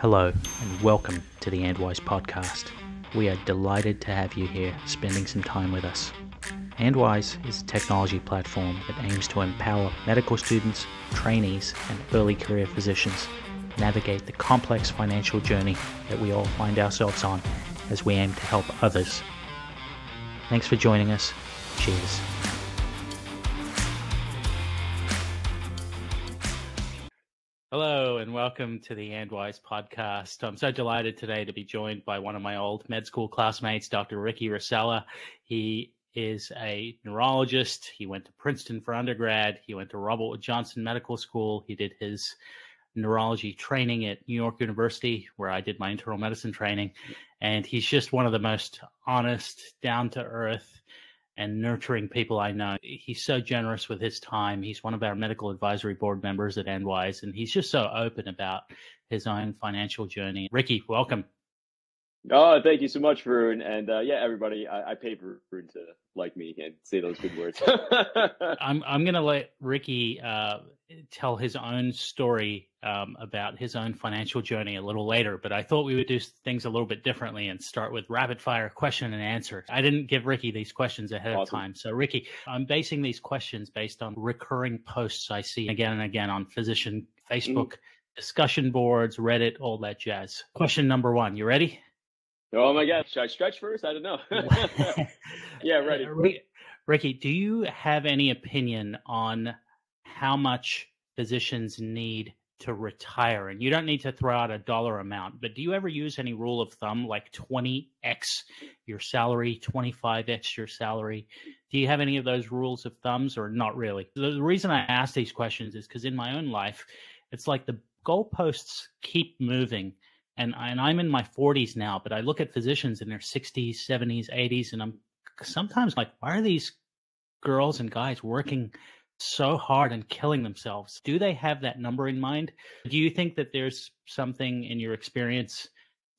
Hello, and welcome to the Andwise podcast. We are delighted to have you here spending some time with us. Andwise is a technology platform that aims to empower medical students, trainees, and early career physicians navigate the complex financial journey that we all find ourselves on as we aim to help others. Thanks for joining us. Cheers. Hello and welcome to the Andwise podcast. I'm so delighted today to be joined by one of my old med school classmates, Dr. Rikki Racela. He is a neurologist. He went to Princeton for undergrad. He went to Robert Johnson Medical School. He did his neurology training at New York University, where I did my internal medicine training. And he's just one of the most honest, down to earth, and nurturing people I know. He's so generous with his time. He's one of our medical advisory board members at Andwise, and he's just so open about his own financial journey. Rikki, welcome. Oh, thank you so much, Varun. And uh, yeah, everybody, I, I pay Varun to like me and say those good words. I'm I'm gonna let Rikki uh, tell his own story um, about his own financial journey a little later, but I thought we would do things a little bit differently and start with rapid fire question and answer. I didn't give Rikki these questions ahead awesome. of time, so Rikki, I'm basing these questions based on recurring posts I see again and again on physician Facebook. Mm-hmm. Discussion boards, Reddit, all that jazz. Question number one. You ready? Oh my gosh, should I stretch first? I don't know. yeah, ready. Rikki, do you have any opinion on how much physicians need to retire? And you don't need to throw out a dollar amount, but do you ever use any rule of thumb like 20x your salary, 25x your salary? Do you have any of those rules of thumbs or not really? The reason I ask these questions is because in my own life, it's like the goalposts keep moving and and I'm in my 40s now, but I look at physicians in their 60s, 70s, 80s, and I'm sometimes like, why are these girls and guys working so hard and killing themselves? Do they have that number in mind? Do you think that there's something in your experience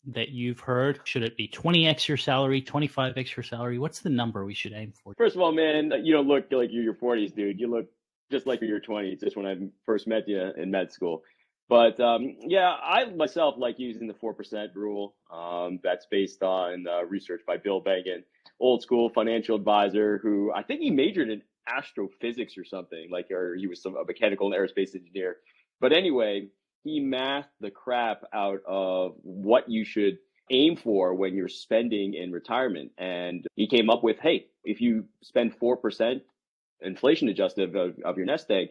that you've heard? Should it be 20x your salary, 25x your salary? What's the number we should aim for? First of all, man, you don't look like you're your 40s, dude. You look just like you're your 20s, just when I first met you in med school. But um, yeah, I myself like using the 4% rule. Um, that's based on uh, research by Bill Bengen, old school financial advisor who I think he majored in astrophysics or something, like, or he was some, a mechanical and aerospace engineer. But anyway, he mathed the crap out of what you should aim for when you're spending in retirement. And he came up with, hey, if you spend 4% inflation adjusted of, of your nest egg,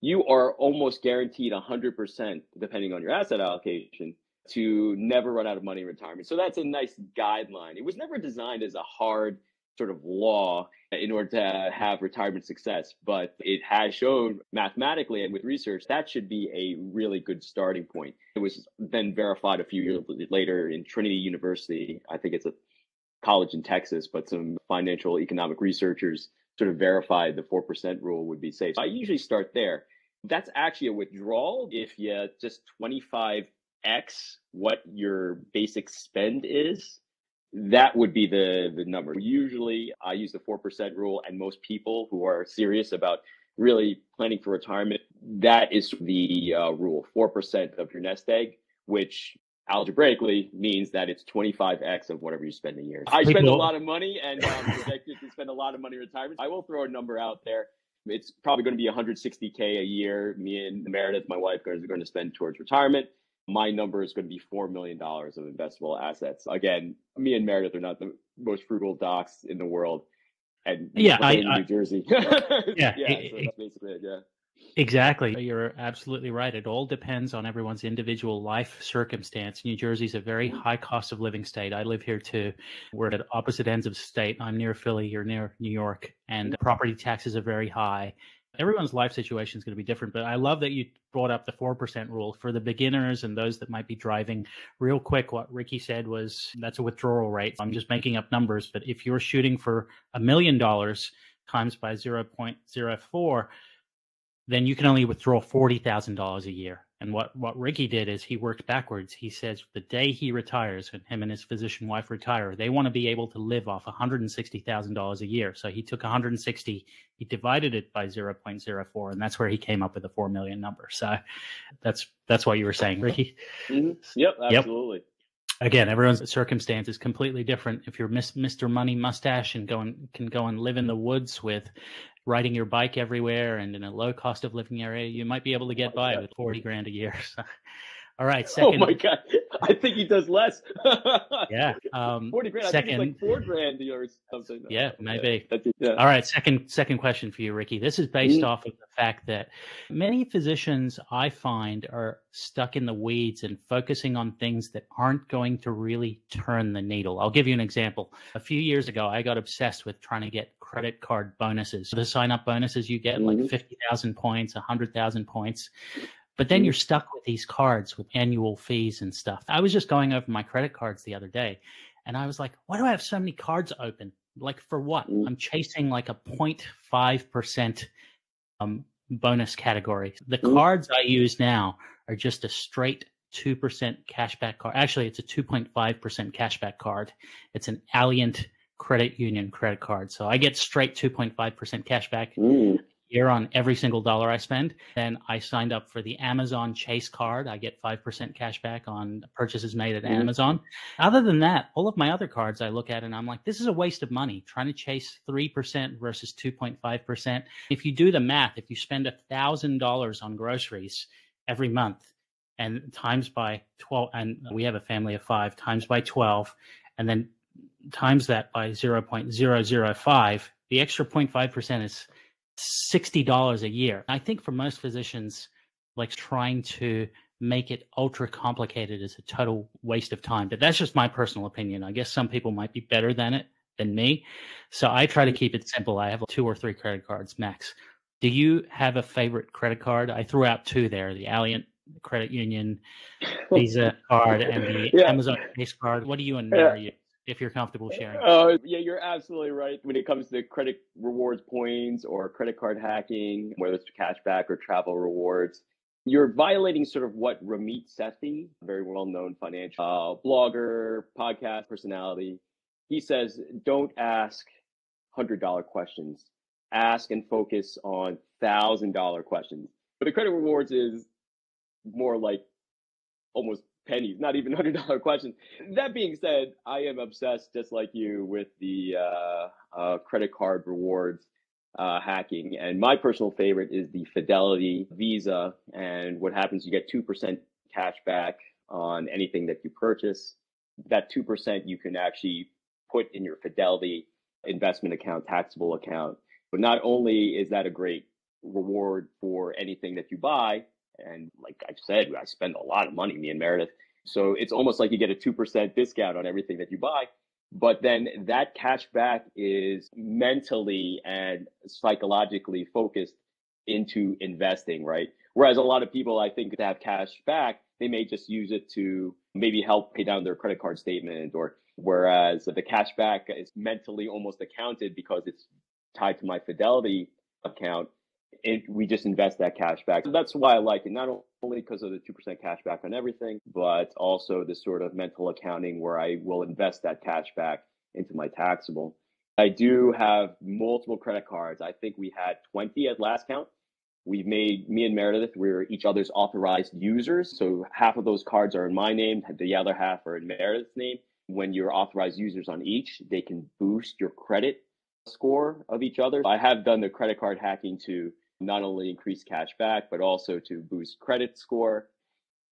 you are almost guaranteed 100%, depending on your asset allocation, to never run out of money in retirement. So that's a nice guideline. It was never designed as a hard sort of law in order to have retirement success, but it has shown mathematically and with research that should be a really good starting point. It was then verified a few years later in Trinity University. I think it's a college in Texas, but some financial economic researchers sort of verified the 4% rule would be safe. So I usually start there. That's actually a withdrawal if you just 25x what your basic spend is. That would be the, the number. Usually I use the 4% rule, and most people who are serious about really planning for retirement, that is the uh, rule 4% of your nest egg, which algebraically means that it's 25x of whatever you spend a year. I spend a lot of money and um, projected to spend a lot of money in retirement. I will throw a number out there. It's probably going to be 160k a year. Me and Meredith, my wife, are going to spend towards retirement. My number is going to be four million dollars of investable assets. Again, me and Meredith are not the most frugal docs in the world, and yeah, I, in New I, Jersey. yeah, yeah, it, so that's basically it. Yeah. Exactly. You're absolutely right. It all depends on everyone's individual life circumstance. New Jersey's a very mm-hmm. high cost of living state. I live here too. We're at opposite ends of the state. I'm near Philly, you're near New York, and mm-hmm. property taxes are very high. Everyone's life situation is going to be different, but I love that you brought up the 4% rule for the beginners and those that might be driving. Real quick, what Rikki said was that's a withdrawal rate. I'm just making up numbers, but if you're shooting for a million dollars times by 0.04, then you can only withdraw $40,000 a year. And what, what Rikki did is he worked backwards. He says the day he retires and him and his physician wife retire, they want to be able to live off $160,000 a year. So he took 160, he divided it by 0.04, and that's where he came up with the 4 million number. So that's, that's what you were saying, Rikki. Mm-hmm. Yep, absolutely. Yep again, everyone's circumstance is completely different. If you're Mr. Money Mustache and go and can go and live in the woods with riding your bike everywhere and in a low cost of living area, you might be able to get by with 40 grand a year. All right. Second. Oh my God. I think he does less. yeah. Um, 40 grand. Second, I think it's like four grand or something. Yeah, maybe. Yeah, yeah. All right. Second, second question for you, Rikki. This is based mm-hmm. off of the fact that many physicians I find are stuck in the weeds and focusing on things that aren't going to really turn the needle. I'll give you an example. A few years ago, I got obsessed with trying to get credit card bonuses. So the sign up bonuses you get mm-hmm. like 50,000 points, 100,000 points. But then you're stuck with these cards with annual fees and stuff. I was just going over my credit cards the other day and I was like, why do I have so many cards open? Like for what? Mm. I'm chasing like a 0.5% um, bonus category. The mm. cards I use now are just a straight 2% cashback card. Actually, it's a 2.5% cashback card. It's an Alliant credit union credit card. So I get straight 2.5% cashback. Mm year on every single dollar I spend. Then I signed up for the Amazon Chase card. I get 5% cash back on purchases made at mm-hmm. Amazon. Other than that, all of my other cards I look at and I'm like, this is a waste of money trying to chase 3% versus 2.5%. If you do the math, if you spend $1,000 on groceries every month and times by 12, and we have a family of five, times by 12, and then times that by 0.005, the extra 0.5% is $60 a year. I think for most physicians, like trying to make it ultra complicated is a total waste of time. But that's just my personal opinion. I guess some people might be better than it than me. So I try to mm-hmm. keep it simple. I have two or three credit cards max. Do you have a favorite credit card? I threw out two there, the Alliant Credit Union Visa card and the yeah. Amazon Chase card. What do you and Mary yeah if you're comfortable sharing. Oh, uh, yeah, you're absolutely right. When it comes to credit rewards points or credit card hacking, whether it's cashback or travel rewards, you're violating sort of what Ramit Sethi, a very well known financial uh, blogger, podcast personality, he says, don't ask $100 questions. Ask and focus on $1,000 questions. But the credit rewards is more like almost pennies, not even hundred dollar questions. That being said, I am obsessed, just like you, with the uh, uh, credit card rewards uh, hacking. And my personal favorite is the Fidelity Visa. And what happens? You get two percent cash back on anything that you purchase. That two percent you can actually put in your Fidelity investment account, taxable account. But not only is that a great reward for anything that you buy, and like I said, I spend a lot of money, me and Meredith. So it's almost like you get a 2% discount on everything that you buy. But then that cash back is mentally and psychologically focused into investing, right? Whereas a lot of people, I think, that have cash back, they may just use it to maybe help pay down their credit card statement or whereas the cash back is mentally almost accounted because it's tied to my fidelity account it, we just invest that cash back. So that's why I like it, not only because of the 2% cash back on everything, but also the sort of mental accounting where I will invest that cash back into my taxable. I do have multiple credit cards. I think we had 20 at last count. We've made me and Meredith, we're each other's authorized users. So half of those cards are in my name, the other half are in Meredith's name. When you're authorized users on each, they can boost your credit score of each other. I have done the credit card hacking to not only increase cash back, but also to boost credit score.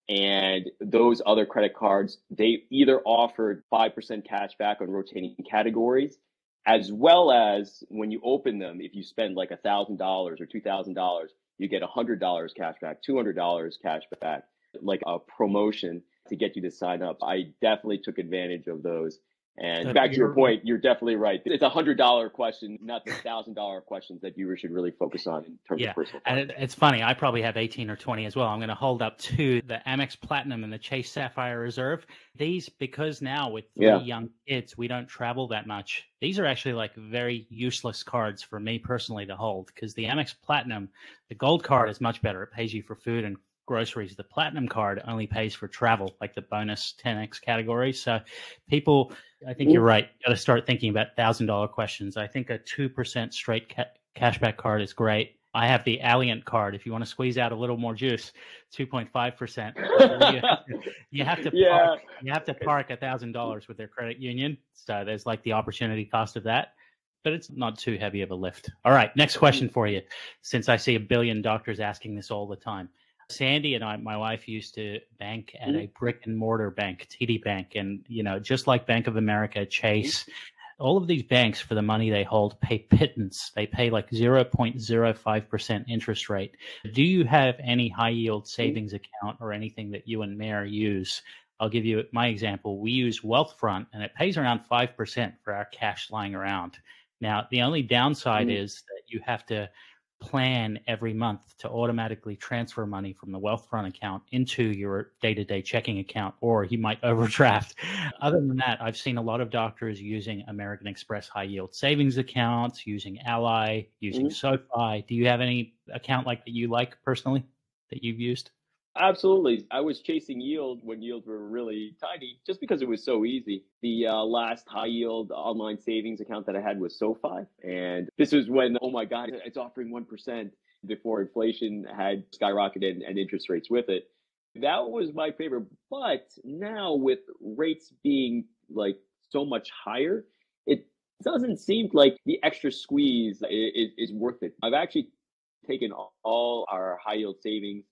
And those other credit cards, they either offered 5% cash back on rotating categories, as well as when you open them, if you spend like $1,000 or $2,000, you get $100 cash back, $200 cash back, like a promotion to get you to sign up. I definitely took advantage of those and back to your point, you're definitely right. It's a hundred dollar question, not the thousand dollar questions that viewers should really focus on in terms yeah. of personal. Yeah, And it, it's funny. I probably have 18 or 20 as well. I'm going to hold up to the Amex Platinum and the Chase Sapphire Reserve. These, because now with three yeah. young kids, we don't travel that much. These are actually like very useless cards for me personally to hold because the Amex Platinum, the gold card is much better. It pays you for food and groceries. The platinum card only pays for travel, like the bonus 10x category. So people, I think you're right. Got to start thinking about thousand dollar questions. I think a 2% straight ca- cashback card is great. I have the Alliant card. If you want to squeeze out a little more juice, 2.5%. you, you have to yeah. park, you have to park a thousand dollars with their credit union. So there's like the opportunity cost of that but it's not too heavy of a lift. All right, next mm-hmm. question for you. Since I see a billion doctors asking this all the time, Sandy and I, my wife, used to bank at mm-hmm. a brick and mortar bank, TD Bank, and you know, just like Bank of America, mm-hmm. Chase, all of these banks for the money they hold pay pittance. They pay like 0.05% interest rate. Do you have any high yield mm-hmm. savings account or anything that you and Mayor use? I'll give you my example. We use Wealthfront and it pays around 5% for our cash lying around. Now, the only downside mm-hmm. is that you have to plan every month to automatically transfer money from the Wealthfront account into your day-to-day checking account, or you might overdraft. Other than that, I've seen a lot of doctors using American Express high yield savings accounts, using Ally, using mm-hmm. SoFi. Do you have any account like that you like personally that you've used? Absolutely. I was chasing yield when yields were really tiny just because it was so easy. The uh, last high yield online savings account that I had was SoFi. And this was when, oh my God, it's offering 1% before inflation had skyrocketed and interest rates with it. That was my favorite. But now with rates being like so much higher, it doesn't seem like the extra squeeze is, is worth it. I've actually taken all our high yield savings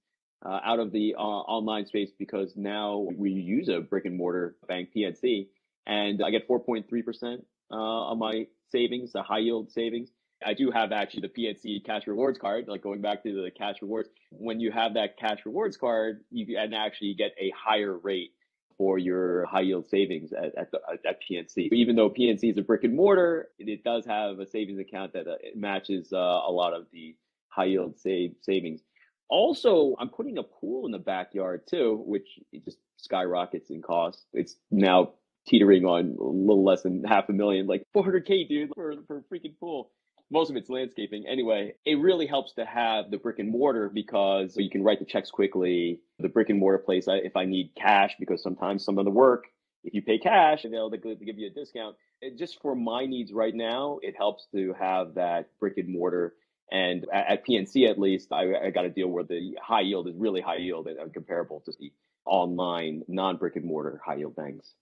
uh, out of the uh, online space because now we use a brick and mortar bank, PNC, and I get 4.3% uh, on my savings, the high yield savings. I do have actually the PNC cash rewards card, like going back to the cash rewards. When you have that cash rewards card, you can actually get a higher rate for your high yield savings at, at, the, at PNC. Even though PNC is a brick and mortar, it, does have a savings account that uh, matches uh, a lot of the high yield save savings. Also, I'm putting a pool in the backyard too, which just skyrockets in cost. It's now teetering on a little less than half a million, like 400k, dude, for for a freaking pool. Most of it's landscaping. Anyway, it really helps to have the brick and mortar because you can write the checks quickly. The brick and mortar place, if I need cash, because sometimes some of the work, if you pay cash, they'll, they'll give you a discount. It, just for my needs right now, it helps to have that brick and mortar and at, at PNC, at least, I, I got a deal where the high yield is really high yield and comparable to the online non brick and mortar high yield banks.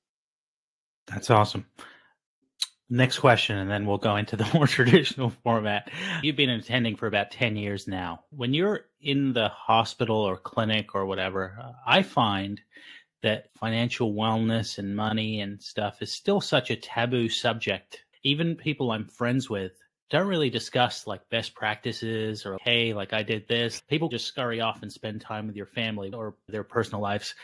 That's awesome. Next question, and then we'll go into the more traditional format. You've been attending for about 10 years now. When you're in the hospital or clinic or whatever, I find that financial wellness and money and stuff is still such a taboo subject. Even people I'm friends with don't really discuss like best practices or hey like i did this. People just scurry off and spend time with your family or their personal lives.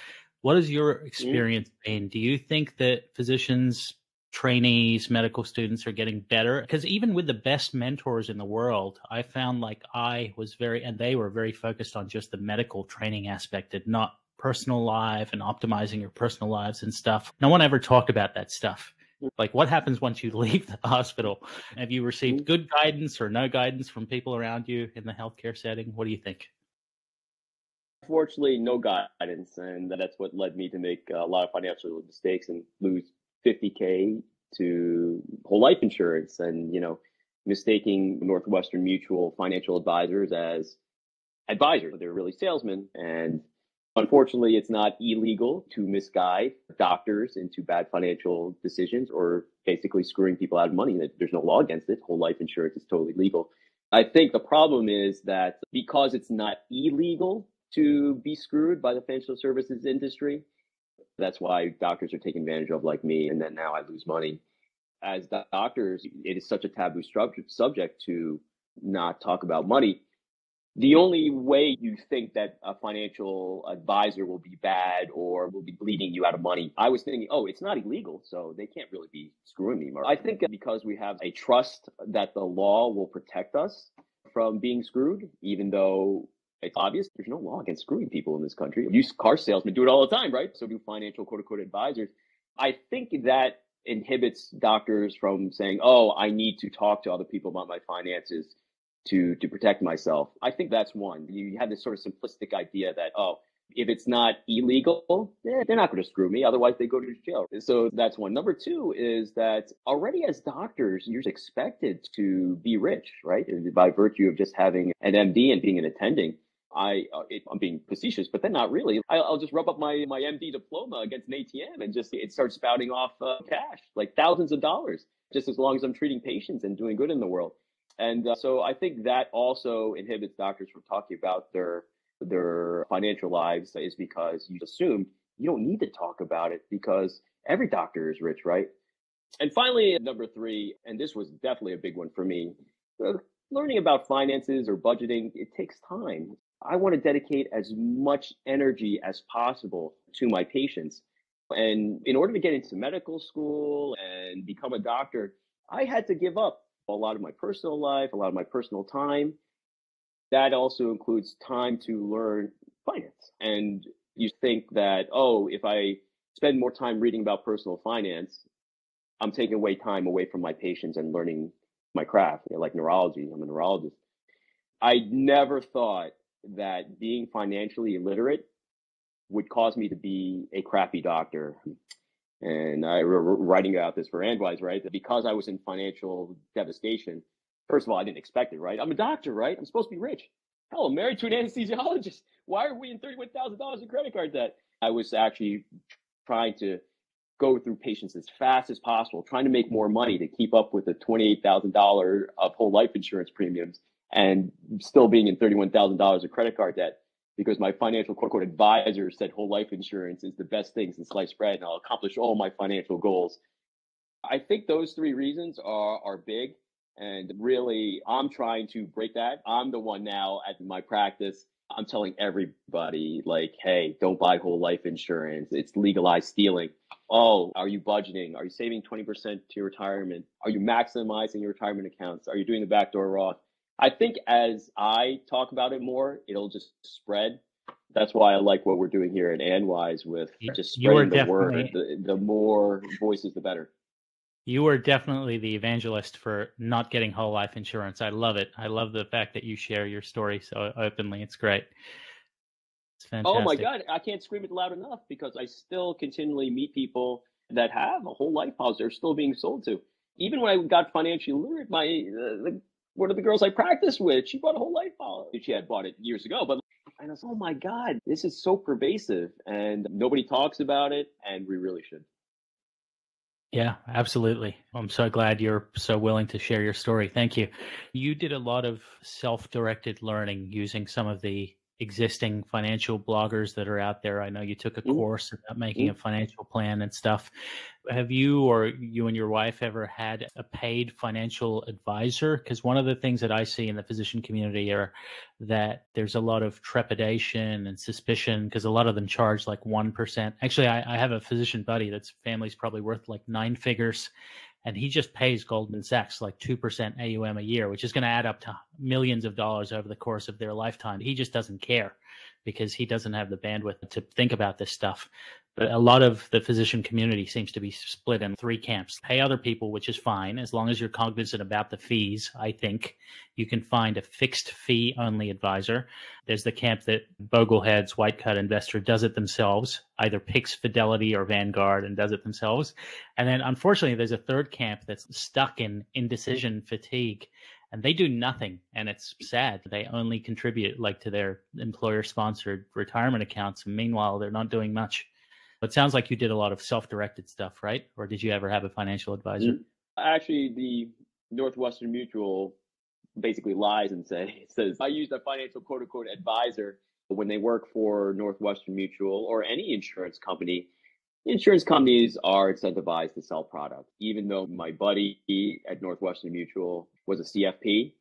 What has your mm-hmm. experience been? Do you think that physicians trainees medical students are getting better? Because even with the best mentors in the world i found like i was very and they were very focused on just the medical training aspect and not personal life and optimizing your personal lives and stuff. No one ever talked about that stuff like, what happens once you leave the hospital? Have you received mm. good guidance or no guidance from people around you in the healthcare setting? What do you think? Unfortunately, no guidance, and that's what led me to make a lot of financial mistakes and lose 50k to whole life insurance, and you know, mistaking Northwestern Mutual financial advisors as advisors. They're really salesmen, and Unfortunately, it's not illegal to misguide doctors into bad financial decisions or basically screwing people out of money. There's no law against it. Whole life insurance is totally legal. I think the problem is that because it's not illegal to be screwed by the financial services industry, that's why doctors are taken advantage of, like me, and then now I lose money. As doctors, it is such a taboo subject to not talk about money the only way you think that a financial advisor will be bad or will be bleeding you out of money, I was thinking, oh, it's not illegal, so they can't really be screwing me. I think because we have a trust that the law will protect us from being screwed, even though it's obvious there's no law against screwing people in this country. Used car salesmen do it all the time, right? So do financial quote unquote advisors. I think that inhibits doctors from saying, oh, I need to talk to other people about my finances to to protect myself. I think that's one. You have this sort of simplistic idea that oh, if it's not illegal, eh, they're not going to screw me. Otherwise, they go to jail. So that's one. Number two is that already as doctors, you're expected to be rich, right? By virtue of just having an MD and being an attending. I, uh, it, I'm being facetious, but then not really. I, will just rub up my, my MD diploma against an ATM and just it starts spouting off uh, cash, like thousands of dollars, just as long as I'm treating patients and doing good in the world. And uh, so I think that also inhibits doctors from talking about their their financial lives is because you assume you don't need to talk about it because every doctor is rich, right? And finally, number three, and this was definitely a big one for me, uh, learning about finances or budgeting, it takes time. I want to dedicate as much energy as possible to my patients. And in order to get into medical school and become a doctor, I had to give up a lot of my personal life, a lot of my personal time that also includes time to learn finance. And you think that, oh, if I spend more time reading about personal finance, I'm taking away time away from my patients and learning my craft, you know, like neurology. I'm a neurologist. I never thought that being financially illiterate would cause me to be a crappy doctor. And I were writing about this for Andwise, right? That because I was in financial devastation, First of all, I didn't expect it, right? I'm a doctor, right? I'm supposed to be rich. Hell, I'm married to an anesthesiologist. Why are we in $31,000 in credit card debt? I was actually trying to go through patients as fast as possible, trying to make more money to keep up with the $28,000 of whole life insurance premiums and still being in $31,000 of credit card debt because my financial quote unquote advisor said whole life insurance is the best thing since sliced bread and I'll accomplish all my financial goals. I think those three reasons are, are big. And really, I'm trying to break that. I'm the one now at my practice. I'm telling everybody, like, hey, don't buy whole life insurance. It's legalized stealing. Oh, are you budgeting? Are you saving 20% to your retirement? Are you maximizing your retirement accounts? Are you doing the backdoor Roth? I think as I talk about it more, it'll just spread. That's why I like what we're doing here at Andwise with just spreading the word. The, the more voices, the better. You are definitely the evangelist for not getting whole life insurance. I love it. I love the fact that you share your story so openly. It's great. It's fantastic. Oh my God. I can't scream it loud enough because I still continually meet people that have a whole life policy they're still being sold to. Even when I got financially literate, my uh, the, one of the girls I practiced with, she bought a whole life policy. She had bought it years ago, but and I was, oh my God, this is so pervasive and nobody talks about it, and we really should. Yeah, absolutely. I'm so glad you're so willing to share your story. Thank you. You did a lot of self directed learning using some of the existing financial bloggers that are out there. I know you took a mm-hmm. course about making mm-hmm. a financial plan and stuff. Have you or you and your wife ever had a paid financial advisor? Because one of the things that I see in the physician community are that there's a lot of trepidation and suspicion because a lot of them charge like 1%. Actually, I, I have a physician buddy that's family's probably worth like nine figures and he just pays Goldman Sachs like 2% AUM a year, which is going to add up to millions of dollars over the course of their lifetime. He just doesn't care because he doesn't have the bandwidth to think about this stuff. But a lot of the physician community seems to be split in three camps. Pay other people, which is fine, as long as you're cognizant about the fees. I think you can find a fixed fee only advisor. There's the camp that Bogleheads, White Coat Investor does it themselves, either picks Fidelity or Vanguard and does it themselves. And then unfortunately, there's a third camp that's stuck in indecision fatigue and they do nothing and it's sad they only contribute like to their employer sponsored retirement accounts meanwhile they're not doing much it sounds like you did a lot of self-directed stuff, right? Or did you ever have a financial advisor? Mm, actually, the Northwestern Mutual basically lies and say says I used a financial quote unquote advisor but when they work for Northwestern Mutual or any insurance company. Insurance companies are incentivized to sell product. Even though my buddy at Northwestern Mutual was a CFP,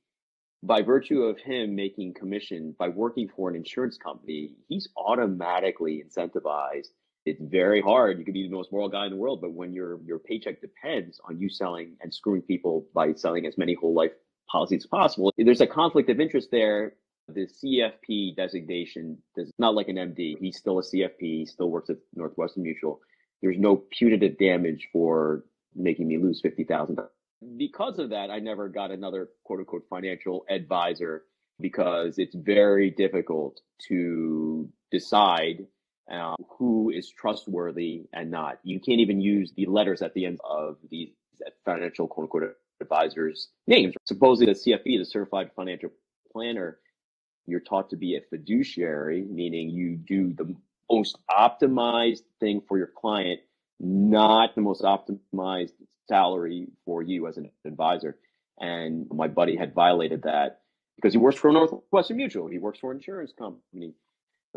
by virtue of him making commission by working for an insurance company, he's automatically incentivized it's very hard. You could be the most moral guy in the world, but when your your paycheck depends on you selling and screwing people by selling as many whole life policies as possible, there's a conflict of interest there. The CFP designation does not like an MD. He's still a CFP. He still works at Northwestern Mutual. There's no punitive damage for making me lose fifty thousand dollars Because of that, I never got another quote unquote financial advisor because it's very difficult to decide uh, who is trustworthy and not. You can't even use the letters at the end of these financial quote unquote advisors' names. Supposedly, the CFP, the Certified Financial Planner, you're taught to be a fiduciary, meaning you do the most optimized thing for your client, not the most optimized salary for you as an advisor. And my buddy had violated that because he works for Northwestern Mutual. He works for an insurance company.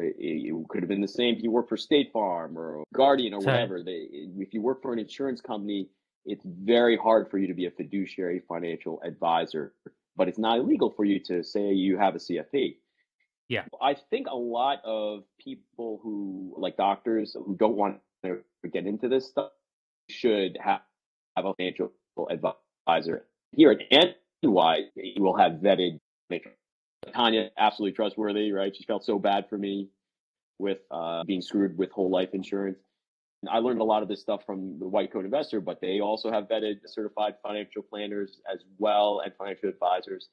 It, could have been the same if you work for State Farm or Guardian or whatever. They, if you work for an insurance company, it's very hard for you to be a fiduciary financial advisor, but it's not illegal for you to say you have a CFP. Yeah. I think a lot of people who, like doctors, who don't want to get into this stuff should have, have a financial advisor. Here at Andwise, you will have vetted Tanya, absolutely trustworthy, right? She felt so bad for me with uh, being screwed with whole life insurance. I learned a lot of this stuff from the White Coat Investor, but they also have vetted certified financial planners as well and financial advisors.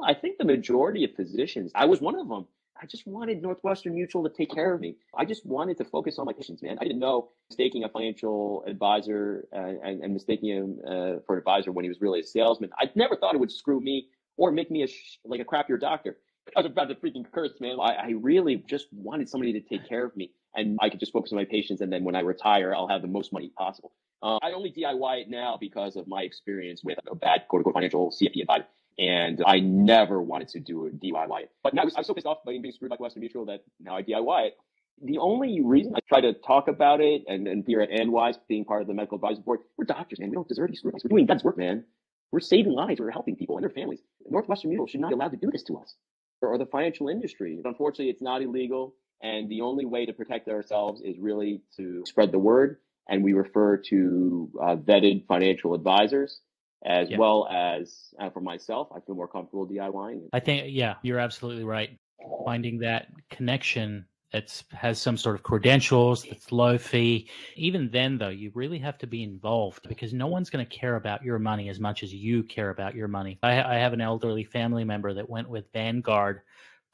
I think the majority of physicians, I was one of them. I just wanted Northwestern Mutual to take care of me. I just wanted to focus on my patients, man. I didn't know mistaking a financial advisor uh, and, and, mistaking him uh, for an advisor when he was really a salesman. I never thought it would screw me or make me a sh- like a crappier doctor. I was about to freaking curse, man. I, I really just wanted somebody to take care of me and I could just focus on my patients. And then when I retire, I'll have the most money possible. Uh, I only DIY it now because of my experience with a bad quote unquote financial CFP advisor. And I never wanted to do a DIY it. But now I was so pissed off by being screwed by Western Mutual that now I DIY it. The only reason I try to talk about it and, and here at Andwise, being part of the medical advisory board, we're doctors, man. We don't deserve these be screwed. We're doing God's work, man. We're saving lives. We're helping people and their families. Northwestern Mutual should not be allowed to do this to us or the financial industry. Unfortunately, it's not illegal. And the only way to protect ourselves is really to spread the word. And we refer to uh, vetted financial advisors as yeah. well as uh, for myself, I feel more comfortable DIYing. I think, yeah, you're absolutely right. Finding that connection that has some sort of credentials it's low fee. Even then, though, you really have to be involved because no one's going to care about your money as much as you care about your money. I, I have an elderly family member that went with Vanguard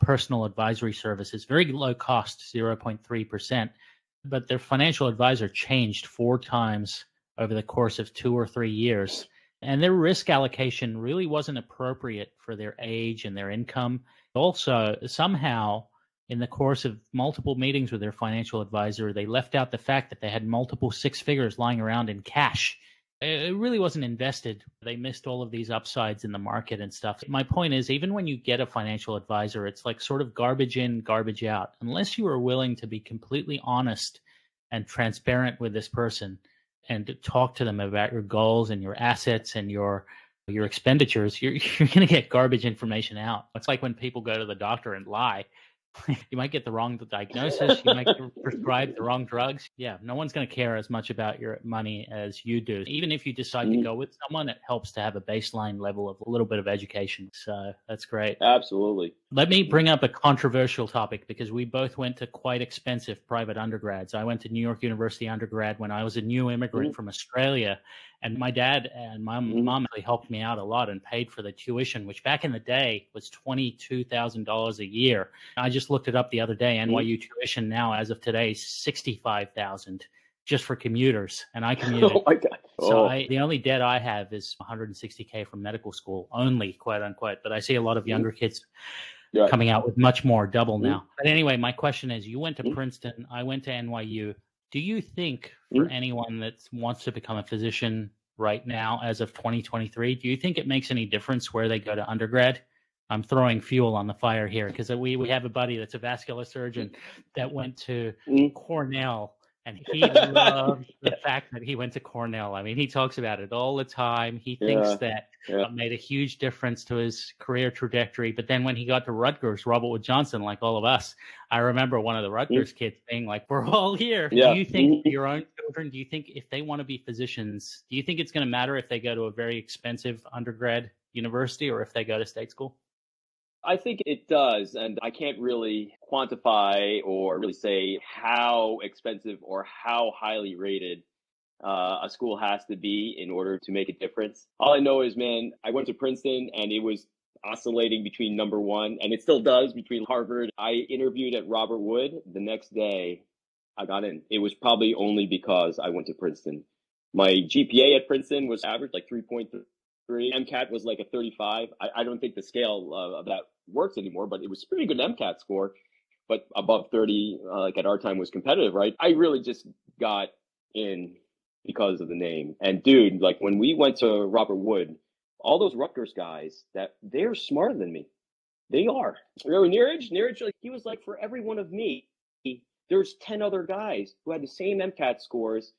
personal advisory services, very low cost, 0.3%, but their financial advisor changed four times over the course of two or three years. And their risk allocation really wasn't appropriate for their age and their income. Also, somehow, in the course of multiple meetings with their financial advisor, they left out the fact that they had multiple six figures lying around in cash. It really wasn't invested. They missed all of these upsides in the market and stuff. My point is, even when you get a financial advisor, it's like sort of garbage in, garbage out. Unless you are willing to be completely honest and transparent with this person and to talk to them about your goals and your assets and your your expenditures, you're, you're going to get garbage information out. It's like when people go to the doctor and lie you might get the wrong diagnosis. You might get prescribed the wrong drugs. Yeah, no one's going to care as much about your money as you do. Even if you decide mm-hmm. to go with someone, it helps to have a baseline level of a little bit of education. So that's great. Absolutely. Let me bring up a controversial topic because we both went to quite expensive private undergrads. I went to New York University undergrad when I was a new immigrant mm-hmm. from Australia and my dad and my mm-hmm. mom actually helped me out a lot and paid for the tuition, which back in the day was twenty two thousand dollars a year. I just looked it up the other day. NYU mm-hmm. tuition now, as of today, is sixty five thousand just for commuters, and I commute. Oh my god! Oh. So I, the only debt I have is 160k from medical school only, quote unquote. But I see a lot of mm-hmm. younger kids yeah. coming out with much more, double now. But anyway, my question is: You went to. Princeton, I went to NYU. Do you think for mm-hmm. anyone that wants to become a physician right now as of 2023, do you think it makes any difference where they go to undergrad? I'm throwing fuel on the fire here because we, we have a buddy that's a vascular surgeon that went to mm-hmm. Cornell and he loves the fact that he went to Cornell. I mean, he talks about it all the time. He thinks yeah, that yeah. Uh, made a huge difference to his career trajectory. But then when he got to Rutgers, Robert Wood Johnson, like all of us, I remember one of the Rutgers mm-hmm. kids being like, "We're all here." Yeah. Do you think mm-hmm. your own children? Do you think if they want to be physicians, do you think it's going to matter if they go to a very expensive undergrad university or if they go to state school? I think it does. And I can't really quantify or really say how expensive or how highly rated uh, a school has to be in order to make a difference. All I know is, man, I went to Princeton and it was oscillating between number one, and it still does between Harvard. I interviewed at Robert Wood the next day. I got in. It was probably only because I went to Princeton. My GPA at Princeton was average, like 3.3. MCAT was like a 35. I, I don't think the scale uh, of that works anymore, but it was pretty good MCAT score. But above 30, uh, like at our time, was competitive, right? I really just got in because of the name. And dude, like when we went to Robert Wood, all those Rutgers guys that they're smarter than me. They are. Remember Neeraj? Neeraj, like he was like for every one of me, there's 10 other guys who had the same MCAT scores,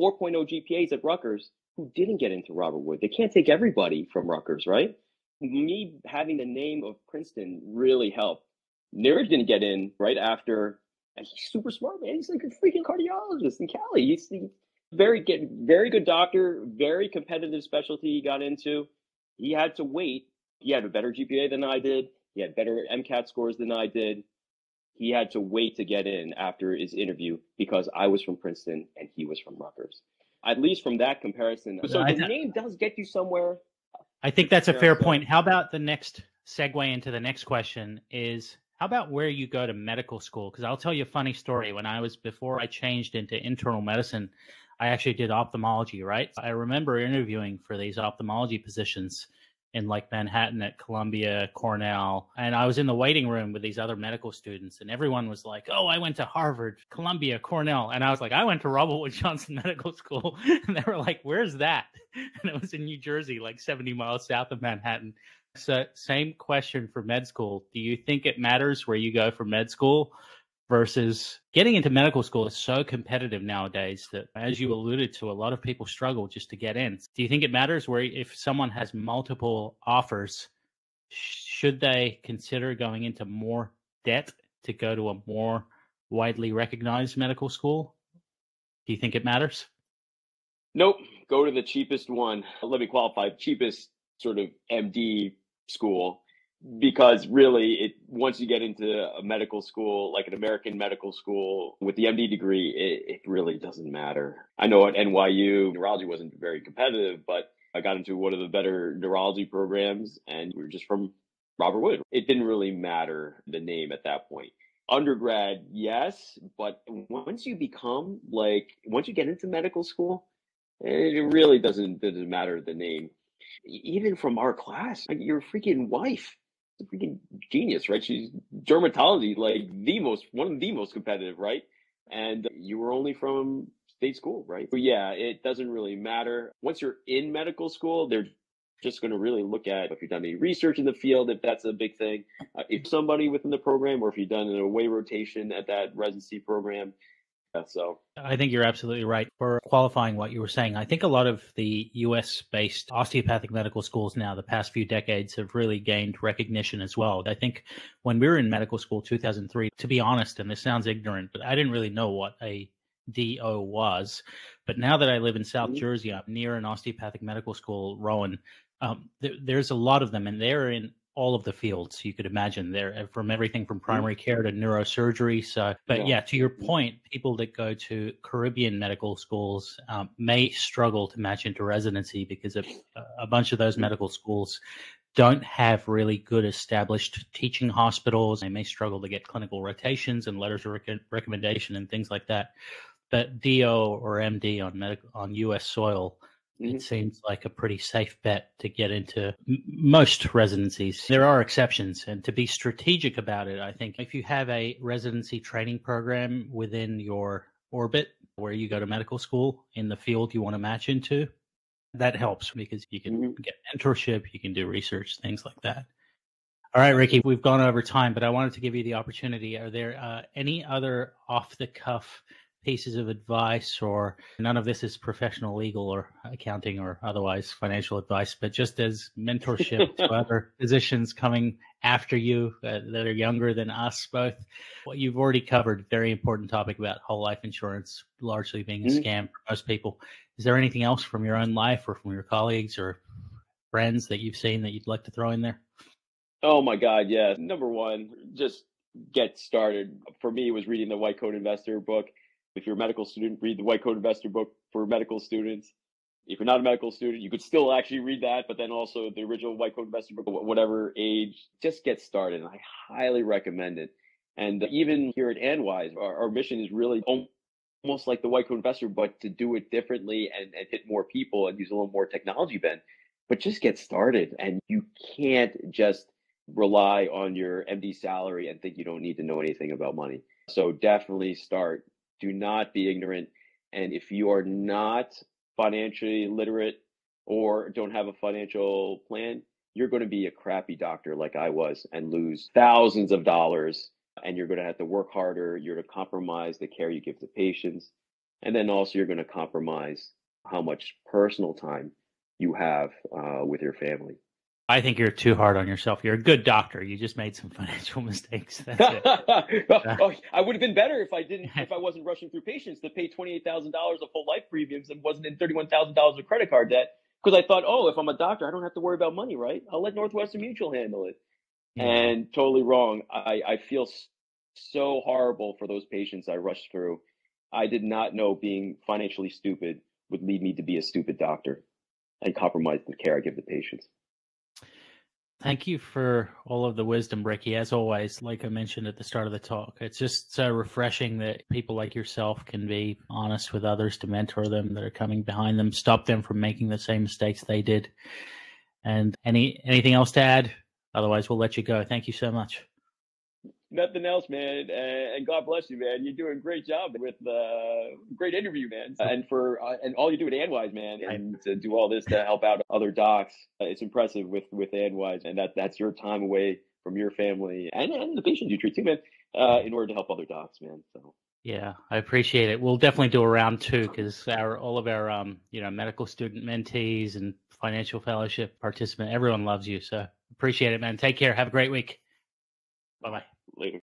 4.0 GPAs at Rutgers, who didn't get into Robert Wood. They can't take everybody from Rutgers, right? Mm-hmm. Me having the name of Princeton really helped. Neeraj didn't get in right after, and he's super smart, man. He's like a freaking cardiologist in Cali. He's, the very good, very good doctor, very competitive specialty he got into. He had to wait. He had a better GPA than I did. He had better MCAT scores than I did. He had to wait to get in after his interview because I was from Princeton and he was from Rutgers. At least from that comparison. So the name does get you somewhere. I think that's a fair point. How about the next segue into the next question is how about where you go to medical school? Because I'll tell you a funny story. When I was before I changed into internal medicine, I actually did ophthalmology, right? I remember interviewing for these ophthalmology positions in like Manhattan at Columbia, Cornell. And I was in the waiting room with these other medical students, and everyone was like, Oh, I went to Harvard, Columbia, Cornell. And I was like, I went to Robert Wood Johnson Medical School. And they were like, Where's that? And it was in New Jersey, like 70 miles south of Manhattan. So, same question for med school. Do you think it matters where you go for med school? Versus getting into medical school is so competitive nowadays that as you mm-hmm. alluded to a lot of people struggle just to get in. Do you think it matters where if someone has multiple offers should they consider going into more debt to go to a more widely recognized medical school? Do you think it matters? Nope. Go to the cheapest one. Let me qualify. Cheapest sort of md school because really it once you get into a medical school like an american medical school with the md degree it, it really doesn't matter. I know at nyu neurology wasn't very competitive but i got into one of the better neurology programs and we were just from robert wood. It didn't really matter the name at that point. Undergrad yes but once you become like once you get into medical school it really doesn't doesn't matter the name. Even from our class like your freaking wife a freaking genius, right? She's dermatology, like the most, one of the most competitive, right? And you were only from state school, right? But yeah, it doesn't really matter. Once you're in medical school, they're just going to really look at if you've done any research in the field, if that's a big thing, uh, if somebody within the program, or if you've done an away rotation at that residency program, so I think you're absolutely right for qualifying what you were saying. I think a lot of the US based osteopathic medical schools now, the past few decades, have really gained recognition as well. I think when we were in medical school 2003, to be honest, and this sounds ignorant, but I didn't really know what a DO was. But now that I live in South mm-hmm. Jersey, I'm near an osteopathic medical school, Rowan. Um, there's a lot of them, and they're in all of the fields. You could imagine there uh, from everything from mm-hmm. primary care to neurosurgery. So but yeah, yeah to your point people that go to caribbean medical schools um, may struggle to match into residency because of, uh, a bunch of those mm-hmm. medical schools don't have really good established teaching hospitals. They may struggle to get clinical rotations and letters of rec- recommendation and things like that. But do or md on medical on us soil Mm-hmm. It seems like a pretty safe bet to get into m- most residencies. There are exceptions, and to be strategic about it, I think if you have a residency training program within your orbit where you go to medical school in the field you want to match into, that helps because you can mm-hmm. get mentorship, you can do research, things like that. All right, Rikki, we've gone over time, but I wanted to give you the opportunity. Are there uh, any other off the cuff pieces of advice or none of this is professional legal or accounting or otherwise financial advice but just as mentorship to other physicians coming after you uh, that are younger than us both. What you've already covered very important topic about whole life insurance largely being a mm-hmm. scam for most people. Is there anything else from your own life or from your colleagues or friends that you've seen that you'd like to throw in there? Oh my god yeah number one just get started. For me it was reading the white coat investor book If you're a medical student, read the White Coat Investor book for medical students. If you're not a medical student, you could still actually read that, but then also the original White Coat Investor book, whatever age, just get started. And I highly recommend it. And even here at Andwise, our, our mission is really almost like the White Coat Investor, but to do it differently and, and hit more people and use a little more technology bend. But just get started. And you can't just rely on your MD salary and think you don't need to know anything about money. So definitely start. Do not be ignorant. And if you are not financially literate or don't have a financial plan, you're going to be a crappy doctor like I was and lose thousands of dollars. And you're going to have to work harder. You're going to compromise the care you give to patients. And then also, you're going to compromise how much personal time you have uh, with your family. I think you're too hard on yourself. You're a good doctor. You just made some financial mistakes. Oh, uh, oh, I would have been better if I didn't, if I wasn't rushing through patients to pay twenty eight thousand dollars of full life premiums and wasn't in thirty one thousand dollars of credit card debt. Because I thought, oh, if I'm a doctor, I don't have to worry about money, right? I'll let Northwestern Mutual handle it. Yeah. And totally wrong. I, I feel so horrible for those patients I rushed through. I did not know being financially stupid would lead me to be a stupid doctor and compromise the care I give the patients. Thank you for all of the wisdom, Rikki. As always, like I mentioned at the start of the talk, it's just so refreshing that people like yourself can be honest with others to mentor them that are coming behind them, stop them from making the same mistakes they did. And any anything else to add? Otherwise, we'll let you go. Thank you so much nothing else, man. And God bless you, man. You're doing a great job with uh, great interview, man. And for uh, and all you do at Andwise, man, and to do all this to help out other docs, uh, it's impressive with with Andwise, and that that's your time away from your family and, and the patients you treat too, man, uh, in order to help other docs, man. So. Yeah, I appreciate it. We'll definitely do a round two because our all of our um you know medical student mentees and financial fellowship participant everyone loves you. So appreciate it, man. Take care. Have a great week. Bye bye. Later.